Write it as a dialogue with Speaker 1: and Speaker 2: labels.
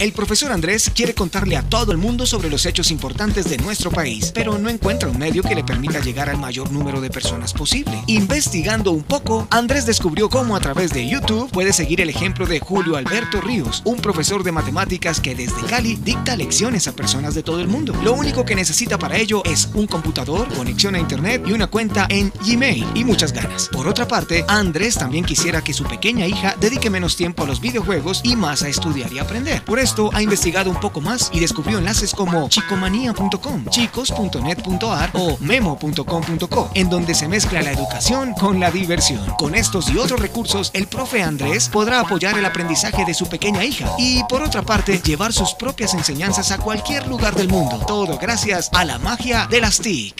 Speaker 1: El profesor Andrés quiere contarle a todo el mundo sobre los hechos importantes de nuestro país, pero no encuentra un medio que le permita llegar al mayor número de personas posible. Investigando un poco, Andrés descubrió cómo a través de YouTube puede seguir el ejemplo de Julio Alberto Ríos, un profesor de matemáticas que desde Cali dicta lecciones a personas de todo el mundo. Lo único que necesita para ello es un computador, conexión a internet y una cuenta en Gmail y muchas ganas. Por otra parte, Andrés también quisiera que su pequeña hija dedique menos tiempo a los videojuegos y más a estudiar y aprender. Por esto ha investigado un poco más y descubrió enlaces como chicomanía.com, chicos.net.ar o memo.com.co, en donde se mezcla la educación con la diversión. Con estos y otros recursos, el profe Andrés podrá apoyar el aprendizaje de su pequeña hija y, por otra parte, llevar sus propias enseñanzas a cualquier lugar del mundo. Todo gracias a la magia de las TIC.